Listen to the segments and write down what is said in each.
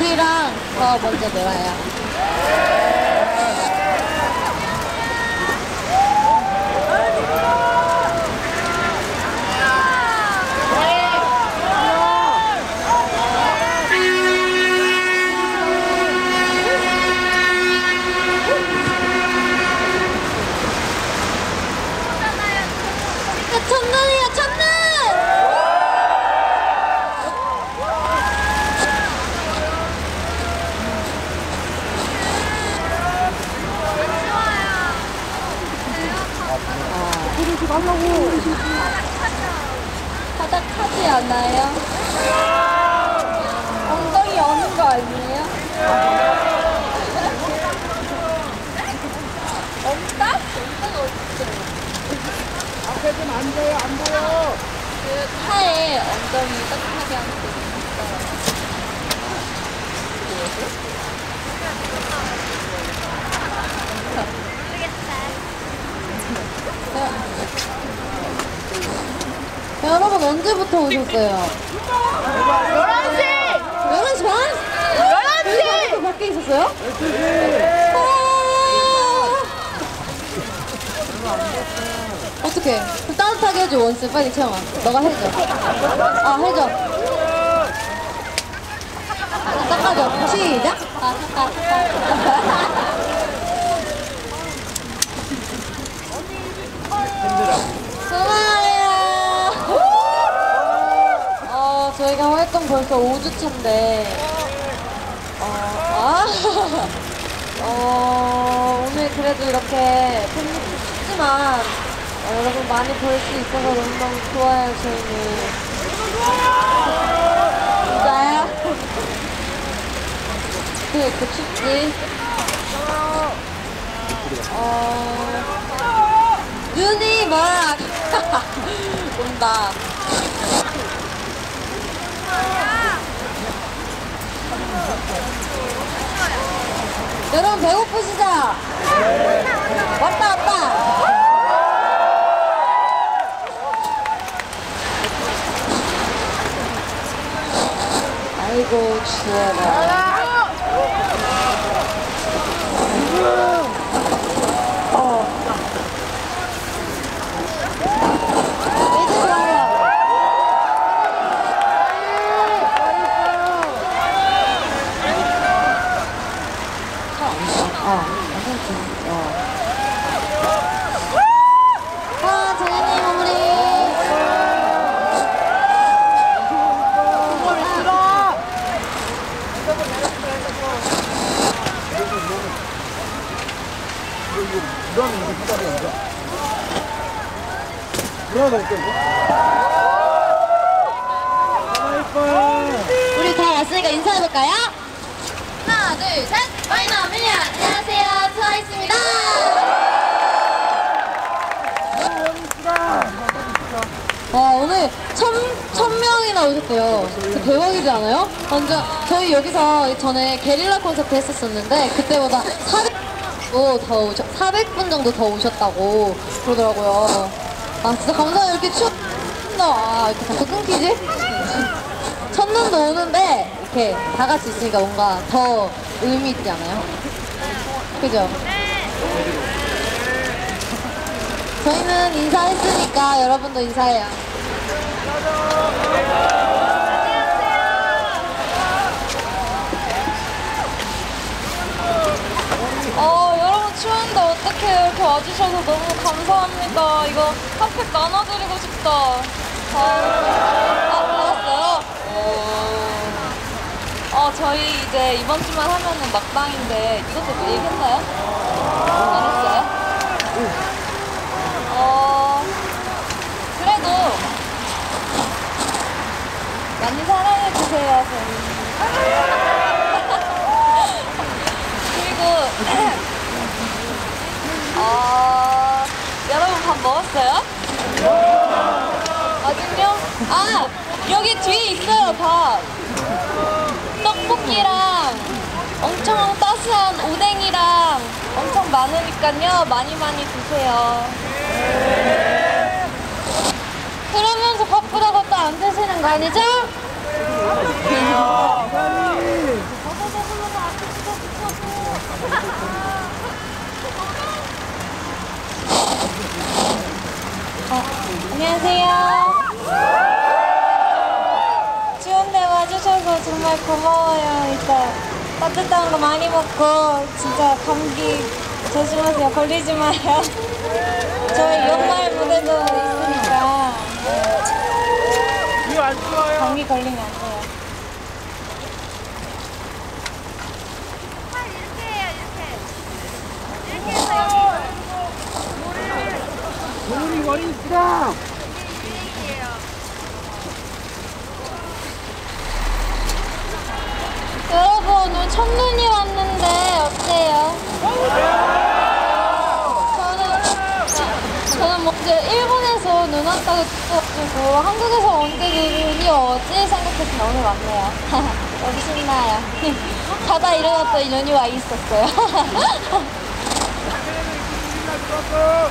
어, 우리랑 더 먼저 놀아요. 야, 첫눈이야, 첫눈! 그러지 말라고. 바닥 타지 않아요? 엉덩이 여는 거 아니에요? 엄다? 앞에 좀안 보여, 안 보여. 그 차에 엉덩이 따뜻하게 하는 게 있어요. 여러분 언제부터 오셨어요? 11시! 11시 반? 11시! 또 밖에 있었어요? 아~ 어떡해. 그럼 따뜻하게 해줘, 원스. 빨리 채영아. 너가 해줘. 아, 해줘. 닦아줘. 시작. 아, 닦아, 닦아. 수고해요. 어, 저희가 활동 벌써 5주차인데, 어, 아, 어, 오늘 그래도 이렇게 팬미팅 춥지만, 어, 여러분 많이 볼 수 있어서 너무너무 좋아요, 저희는. 진짜요? 그, 그 춥지? 어, 눈이 막 온다. 여러분 배고프시죠? 왔다 왔다. 아이고 추워라. 이제 좋아요. 어, 와, 정현이 마무리. 이런 이게 부담이 아니라. 불안하다, 이거. 가만히 우리 다 왔으니까 인사해볼까요? 하나, 둘, 셋! 마이너 밀리언! 안녕하세요, 트와이스입니다! 와, 오늘 천, 천 명이나 오셨대요. 진짜 대박이지 않아요? 완전, 저희 여기서 전에 게릴라 콘서트 했었었는데, 그때보다 400 분더 오셨, 400분 정도 더 오셨다고 그러더라고요. 아, 진짜 감사해요. 이렇게 추, 아, 이렇게 자꾸 끊기지? 첫눈도 오는데 이렇게 다 같이 있으니까 뭔가 더 의미 있지 않아요? 그죠? 저희는 인사했으니까 여러분도 인사해요. 어, 추운데 어떡해요. 이렇게 와주셔서 너무 감사합니다. 이거 핫팩 나눠드리고 싶다. 아, 아 받았어요? 오. 어, 저희 이제 이번 주만 하면은 막방인데 이것도 내일 했나요? 안 했어요? 어, 그래도 많이 사랑해주세요, 저희. 그리고 어, 여러분 밥 먹었어요? 아직요? 아 여기 뒤에 있어요 밥 떡볶이랑 엄청 따스한 오뎅이랑 엄청 많으니까요. 많이 많이 드세요. 그러면서 바쁘다고 또안 드시는 거 아니죠? 어, 안녕하세요. 추운데 와주셔서 정말 고마워요. 일단 따뜻한 거 많이 먹고 진짜 감기 조심하세요. 걸리지 마요. 저희 연말 무대도 있으니까 이거 안 좋아요. 감기 걸리면 안 돼요. 이렇게 해요, 이렇게. 이렇게 해서 우리. 여기 유행이에요. 여러분 오늘 첫눈이 왔는데 어때요? 저는 저는 먼저 일본에서 눈 왔다고 듣고 한국에서 언제 눈이 오지 생각했는데 오늘 왔네요. 여기 신나요. 자다 일어났더니 눈이 와 있었어요. 여러분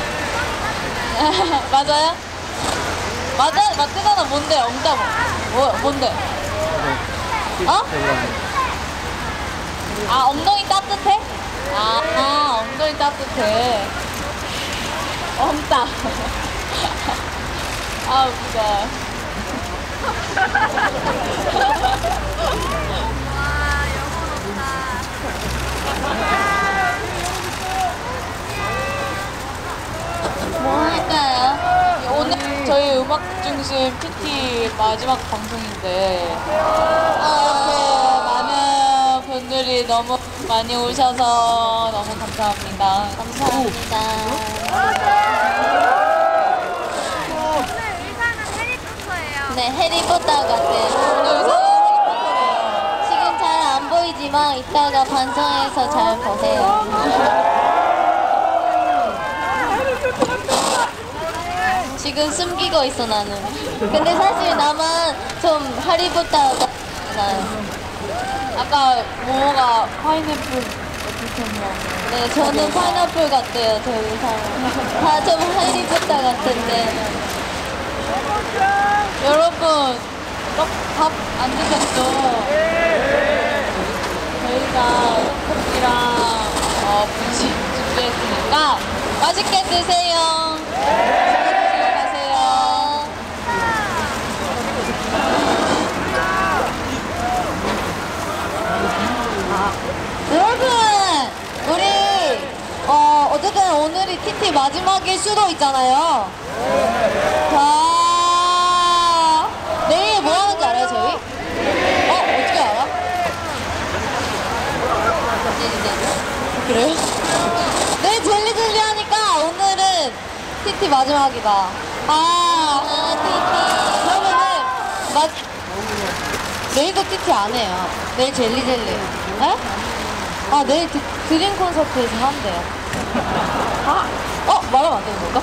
맞아요? 맞아, 맞대잖아. 뭔데? 엉따 뭐? 뭐, 뭔데? 어? 아, 엉덩이 따뜻해? 아, 아 엉덩이 따뜻해. 엉따. 아, 웃겨. 와, 영혼 없다. 뭐 할까요? 오늘 저희 음악 중심 PT 마지막 방송인데 이렇게 많은 분들이 너무 많이 오셔서 너무 감사합니다. 감사합니다. 오늘 의상은 해리포터예요. 네, 해리포터 해리포터예요. 지금 잘 안 보이지만 이따가 반성해서 잘 보세요. 지금 숨기고 있어 나는. 근데 사실 나만 좀 하리보타가 나요. 아까 모모가 파인애플 어떻게 네, 저는 파인애플 같대요, 저 의상은. 다 좀 하리보타 같은데. 여러분 밥안 드셨죠? 저희가 떡볶이랑 어, 분식 준비했으니까 맛있게 드세요. 드시고 가세요. 여러분, 우리 어 어쨌든 오늘이 TT 마지막일 수도 있잖아요. 자, 내일 뭐 하는지 알아요, 저희? 어, 어떻게 알아? 그래요? 내일 젤리젤리 하니까 오늘은 TT 마지막이다. 아. 그러면은 마 내일도 TT 안 해요. 내일 젤리젤리. 에? 아, 내일 드, 드림 콘서트에서 한대요. 아, 어? 말하면 안 되는 건가?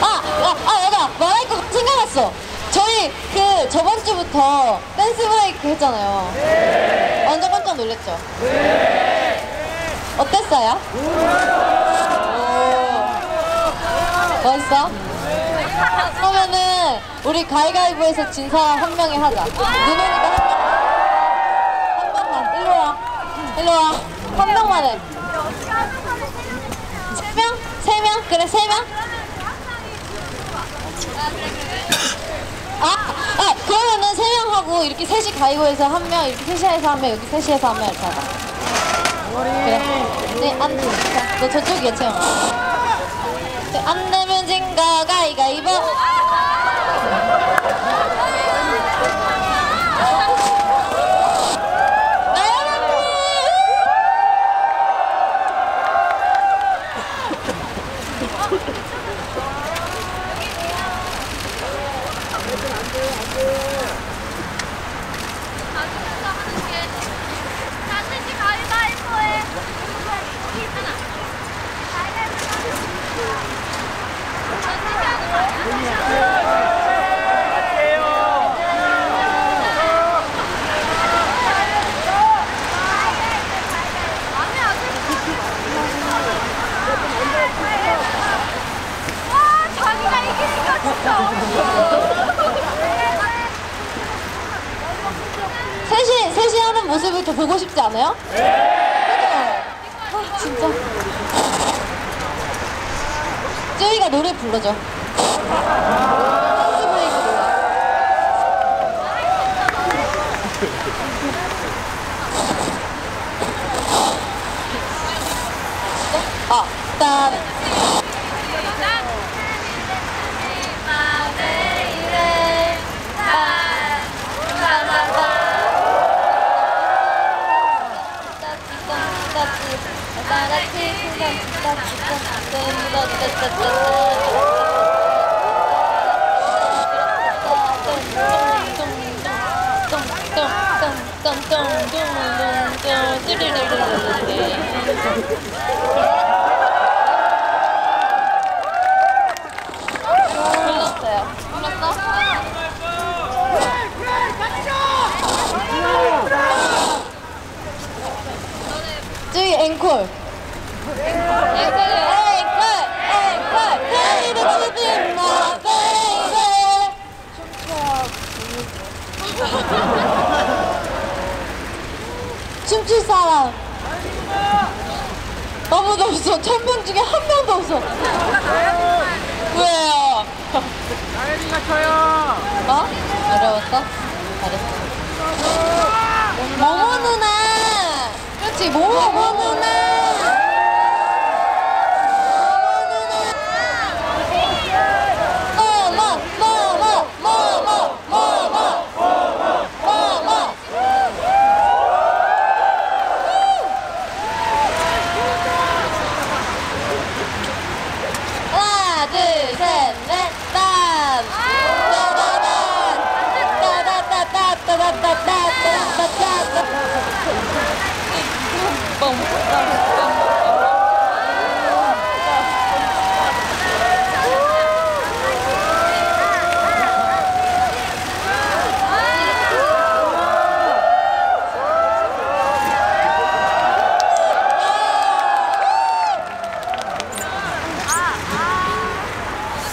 아, 아, 아, 맞아. 말할 거 생각났어. 저희 그 저번 주부터 댄스 브레이크 했잖아요. 완전 깜짝 놀랐죠? 어땠어요? 오. 멋있어? 그러면은 우리 가위가위보에서 진 사람 한 명이 하자. 누누니까 한 명. 한 명만. 일로 와. 일로 와. 한 명만 해. 세 명? 그래, 세 명? 아, 아, 그러면은 세 명 하고 이렇게 셋이 가위바위보해서 한 명, 이렇게 셋이 해서 한 명, 여기 셋이 해서 한 명 이렇게 하자. 그래. 네, 안 돼. 자, 너 저쪽이야, 채영. 네, 안 내면 진거 가위가위보. 가면서 하는 게 반드시 가위바위보해. 여기 있잖아. 가위바위보 하는 반드시 하는 거야. 아니야, 와, 자기가 이기니까 진짜. 셋이, 셋이 하는 모습을 더 보고 싶지 않아요? 네. 아, 진짜. 쯔위가 노래 불러줘. 아, 딴. 저기 앵콜. 춤출 사람. 아무도 없어. 천명 중에 한 명도 없어. 왜요? 나연이가 쳐요. 어? 어려웠어? 잘했어. 모모 누나! 그렇지, 모모 누나! 모모 누나! 모모, 모모, 모모, 모모, 모모. 하나, 둘, 셋, 넷, 땀!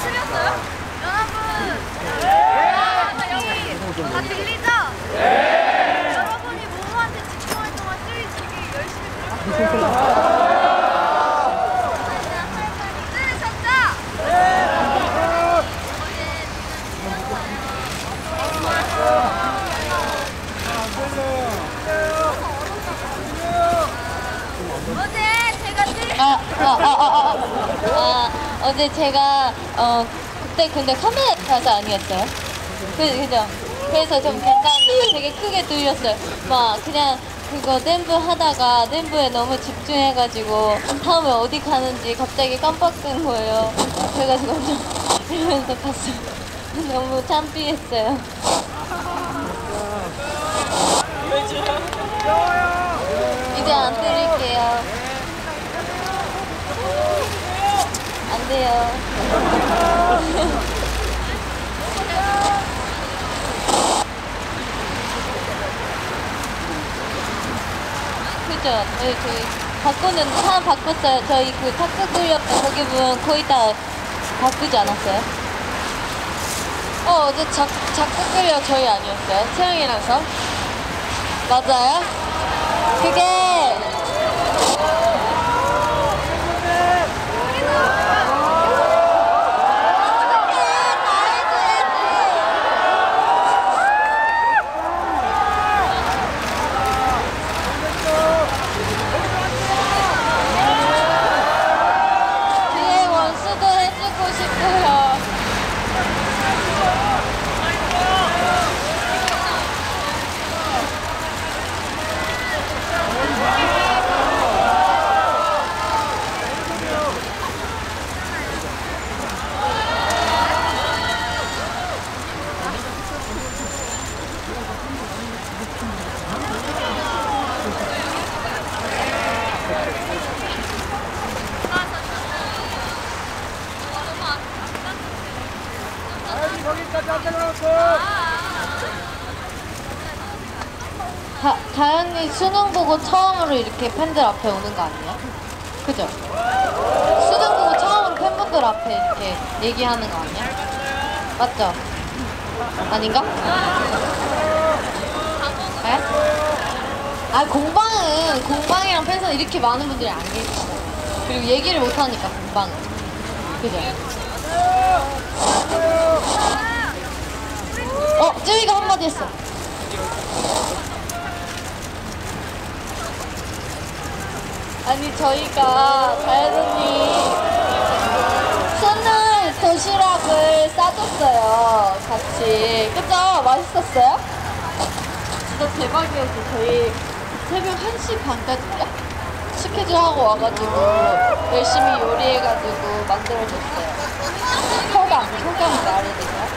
틀렸어요? 여러분! 아, 여기 다 들리죠? 여러분이 모모한테 집중할 동안 쯔위 되게 열심히 들었어요. 쯔위 잡자! 어제 제가 쯔위 아, 아, 아, 아, 아, 아, 어제 제가, 어, 근데 카메라 가서 아니었어요? 그, 그죠? 그래서 좀 괜찮은데 되게 크게 들렸어요. 막, 그냥 그거 댄브 하다가 댄브에 너무 집중해가지고 다음에 어디 가는지 갑자기 깜빡된 거예요. 그래가지고 좀 이러면서 갔어요. 너무 창피했어요. 이제 안 드릴게요. 안 돼요. 그죠? 저희, 저희 바꾸는 사람 바꿨어요. 저희 그 탁구 끌렸 거기 보면 거의 다 바꾸지 않았어요? 어 어제 작 작구 끌려 저희 아니었어요? 채영이라서 맞아요? 그게 뒤에 원수도 해주고 싶고요. 거기까지 안 내려놓고. 다, 다현이 수능 보고 처음으로 이렇게 팬들 앞에 오는 거 아니야? 그죠? 수능 보고 처음으로 팬분들 앞에 이렇게 얘기하는 거 아니야? 맞죠? 아닌가? 네? 아 공방은 공방이랑 팬선 이렇게 많은 분들이 안 계시잖아요. 그리고 얘기를 못 하니까 공방은 그죠? 어 쯔위가 한마디 했어. 아니 저희가 언니 수능 도시락을 싸줬어요 같이 그죠? 맛있었어요? 진짜 대박이었어 저희 새벽 1시 반까지인가? 스케줄 하고 와가지고 열심히 요리해가지고 만들어줬어요 소감, 소감 말해주세요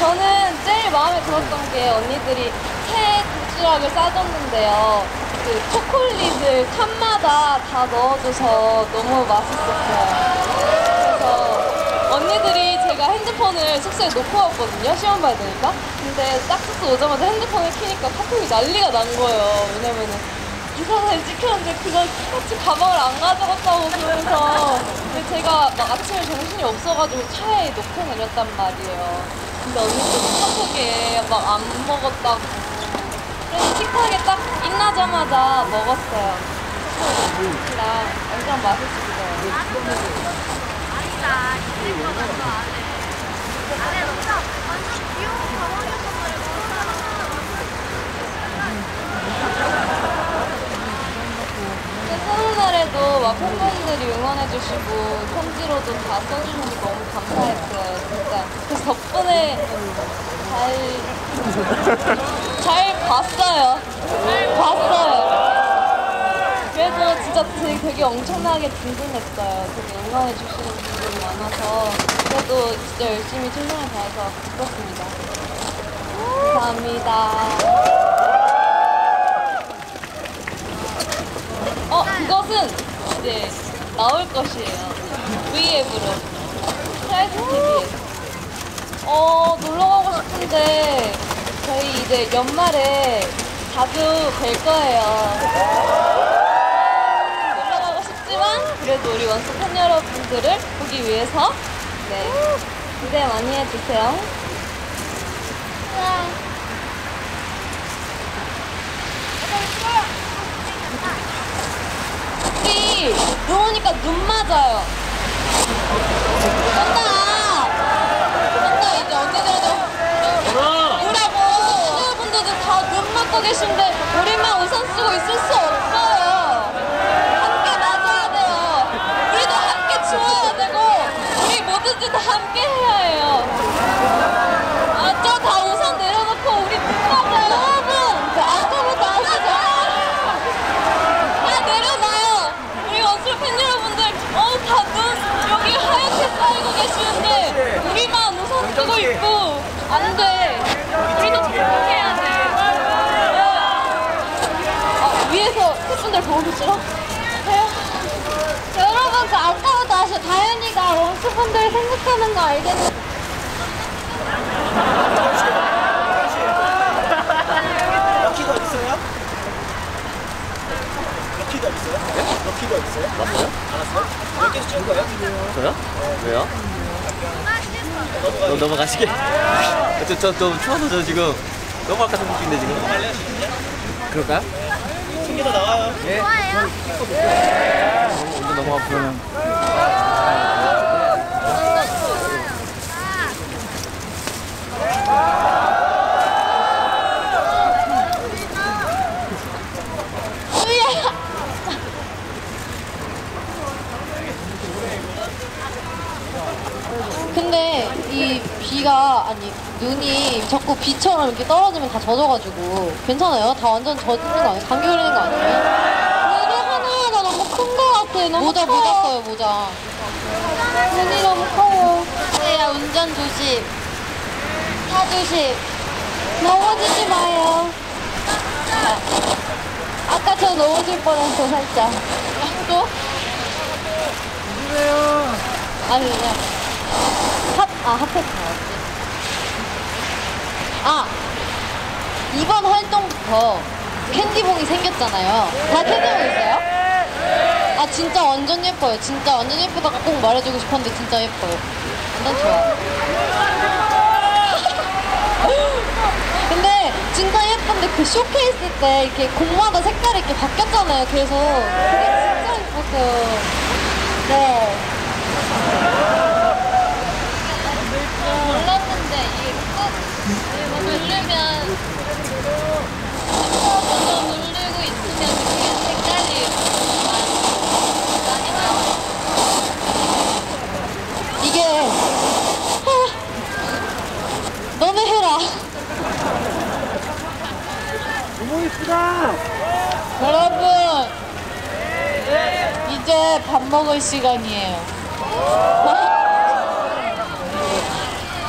저는 제일 마음에 들었던 게 언니들이 새 도시락을 싸줬는데요. 그 초콜릿을 칸마다 다 넣어줘서 너무 맛있었어요. 그래서 언니들이 제가 핸드폰을 숙소에 놓고 왔거든요. 시험 봐야 되니까. 근데 딱 숙소 오자마자 핸드폰을 켜니까 카톡이 난리가 난 거예요. 왜냐면은 이사사진 찍혔는데 그걸 같이 가방을 안 가져갔다고 그러면서 제가 막 아침에 정신이 없어가지고 차에 놓고 내렸단 말이에요. 근데 언니도 카톡에 막 안 먹었다고 그래서 식탁에 딱 끝나자마자 먹었어요. 완전 맛있었어요. 아니다. 안. 안 완전 귀여운 가방이었단 근데 서울날에도 막 팬분들이 응원해주시고 편지로도 다 써주셔서 너무 감사했어요 진짜 그래서 덕분에 잘, 잘 봤어요 봤어요 그래도 진짜 되게, 되게 엄청나게 든든했어요 되게 응원해 주시는 분들이 많아서 그래도 진짜 열심히 최선을 다해서 들었습니다 감사합니다 어, 그것은 이제 나올 것이에요. V앱으로. 트와이스 TV에서. 어, 놀러 가고 싶은데, 저희 이제 연말에 자주 뵐 거예요. 놀러 가고 싶지만, 그래도 우리 원스 팬 여러분들을 보기 위해서, 네. 기대 많이 해주세요. 우리 눈 오니까 눈 맞아요. 간다 이제 언니들도 우라고 시청자분들도 맞고 계신데 우리만 우산 쓰고 있을 수 없어요. 함께 맞아야 돼요. 우리도 함께 추워야 되고 우리 뭐든지 다 함께 해야 해요. 아, 저 다 우산 내려놓고 우리 눈 맞아요, 여러분. 그 아까부터 아시죠? 다 내려놔요. 우리 원술 팬 여러분들, 어, 다 눈, 여기 하얗게 쌓이고 계시는데, 우리만 우산 쓰고 있고, 안 돼. 우리도 극복해야 돼. 아, 위에서 싫어? 해요? 여러분 그 아까부터 아시죠? 다현이가 원수분들 생각하는 거 알겠는데 럭키가? 럭키가? 네? 럭키가 어딨어요? 알았어요? 알았어요? 몇 개씩 찍은 거예요? 저요? 왜요? 너 넘어가시게. 저, 저, 좀 추워서 저 지금 넘어갈 것 같은 느낌인데 지금. 그럴까요? 나와요. 좋아해요? 먼저 넘어가 그러면. 근데 이 비가 아니 눈이 자꾸 비처럼 이렇게 떨어지면 다 젖어가지고 괜찮아요? 다 완전 젖는 거 아니에요? 감기 걸리는 거 아니에요? 눈이 하나하나 너무 큰 거 같아 너무 모자 모자 써요 모자 눈이 너무 커요 야 운전 조심 차 조심 넘어지지 마요 아, 아까 저 넘어질 뻔했어 살짝 또? 아니 그냥 핫, 아, 핫팩 나왔지. 아, 이번 활동부터 캔디봉이 생겼잖아요. 다 캔디봉 있어요? 아, 진짜 완전 예뻐요. 진짜 완전 예쁘다고 꼭 말해주고 싶었는데 진짜 예뻐요. 완전 좋아요. 근데 진짜 예쁜데 그 쇼케이스 때 이렇게 곡마다 색깔이 이렇게 바뀌었잖아요. 그래서 그게 진짜 예뻤어요. 네. 몰랐는데 누르면 먼저 누르고 있으면 그게 색깔이 많이 나와요. 이게 아, 너네 해라. 너무 이쁘다. 여러분 이제 밥 먹을 시간이에요.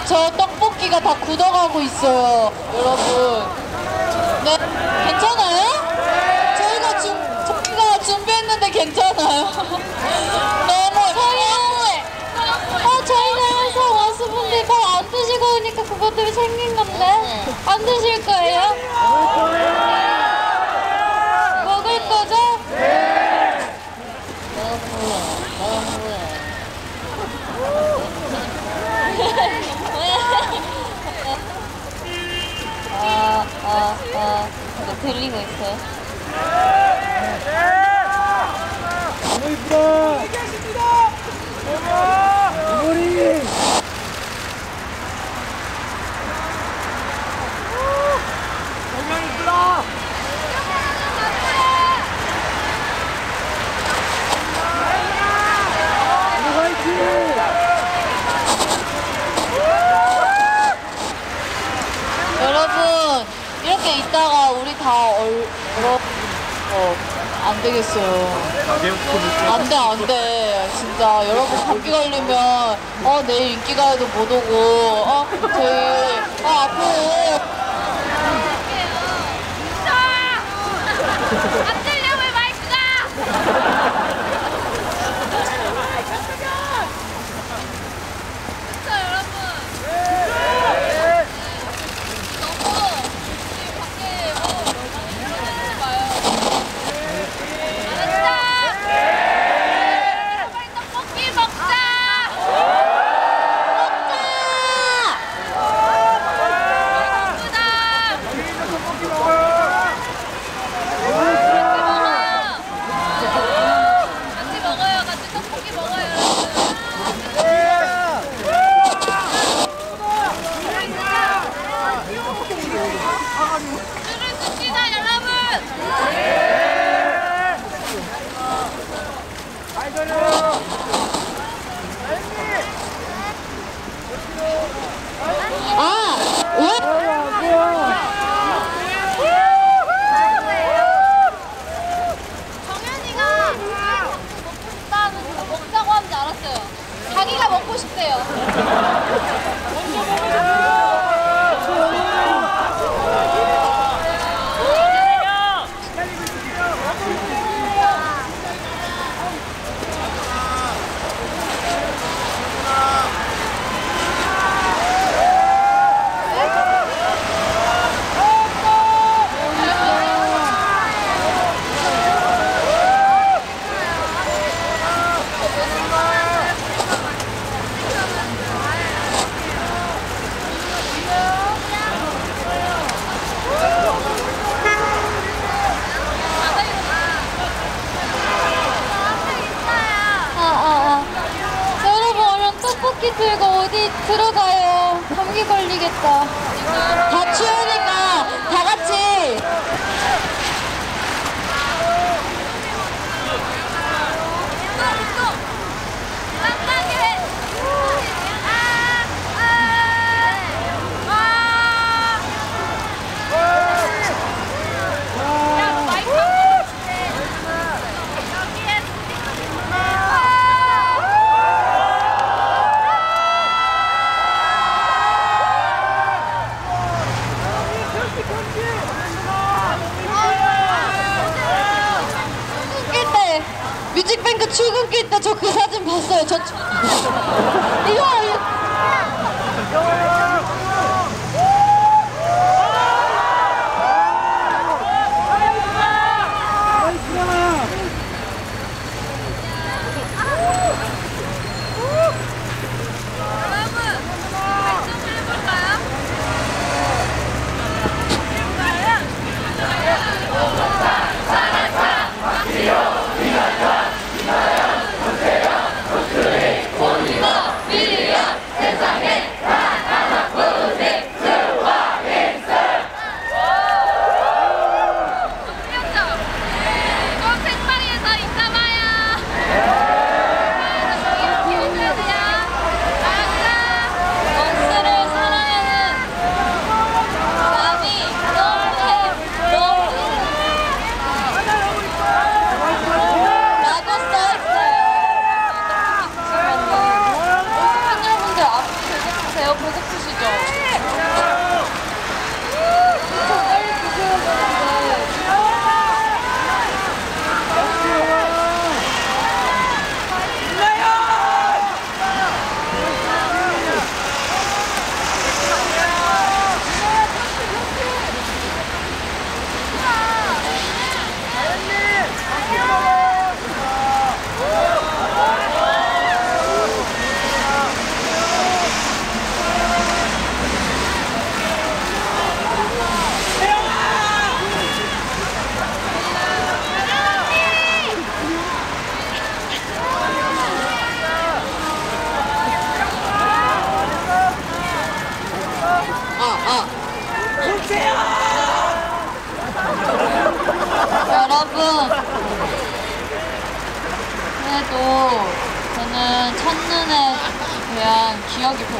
저 떡볶이가 다 굳어가고 있어요, 여러분. 네, 괜찮아요? 저희가 준 저희가 준비했는데 괜찮아요? 너무 서양회. 어, 저희가 항상 와수분들 밥안 드시고 오니까 그것 때문에 생긴 건데 안 드실 거예요? 먹을 거죠? 아, 아, 아. 이거 들리고 있어요? 너무 이쁘다. 이모리. 너무 이쁘다. 이모 화이팅! 여러분 이렇게 있다가 우리 다 얼, 얼어 어, 안 되겠어요. 안 돼, 안 돼. 진짜 여러분 감기 걸리면 어 내일 인기가요도 못 오고 어 저희 어 앞으로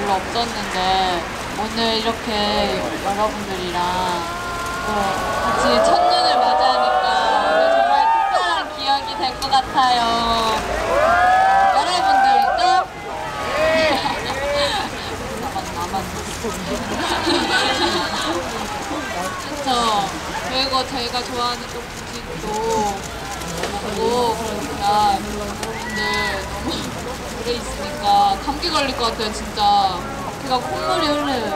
별로 없었는데 오늘 이렇게 여러분들이랑 또 같이 첫눈을 맞이하니까 오늘 정말 특별한 기억이 될 것 같아요. 여러분들도 나만 그쵸. 그리고 저희가 좋아하는 또 부식도 먹고 그러니까 여러분들 너무 오래 있으니까 감기 걸릴 것 같아요 진짜 제가 콧물이 흘러요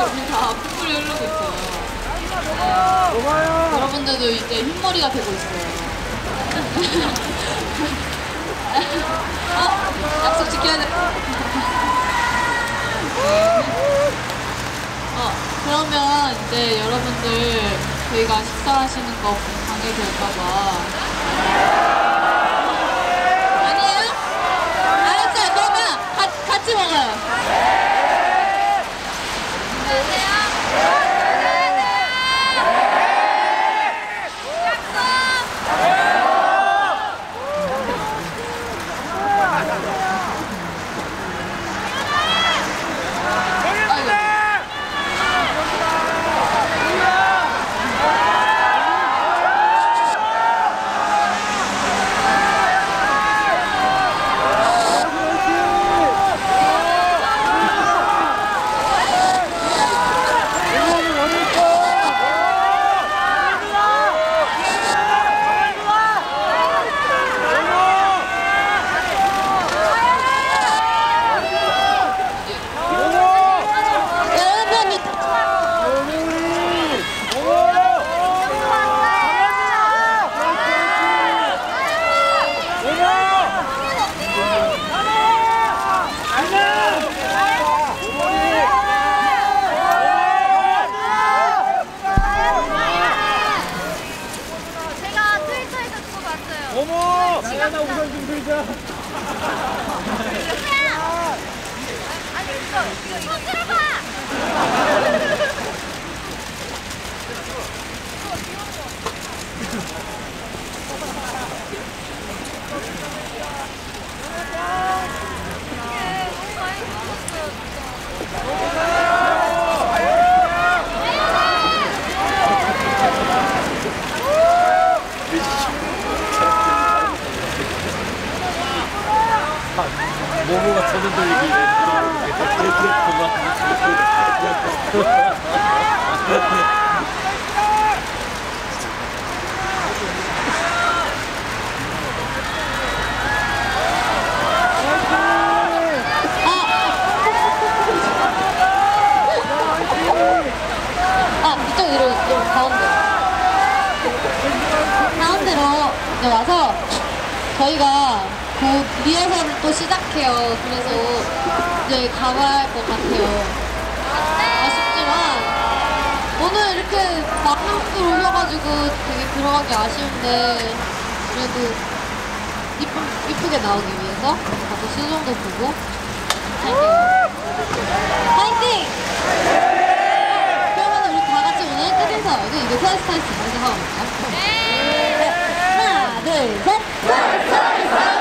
저희 다 콧물이 흐르고 있어요 네. 여러분들도 이제 흰머리가 되고 있어요 어? 약속 지켜야 돼 어, 그러면 이제 여러분들 저희가 식사하시는 거 방해 될까봐. 아니에요? 알았어요. 그러면 가, 같 같아요. 아쉽지만 오늘 이렇게 마지막으로 올려가지고 되게 들어가기 아쉬운데 그래도 이쁘, 이쁘게 나오기 위해서 다들 수정도 보고 할게요. 파이팅! 그러면 우리 다 같이 오늘 끝 인사 말고 이거 서비스 서비스 먼저 하고 올까요? 네! 하나, 둘, 셋! 서비스 서비스!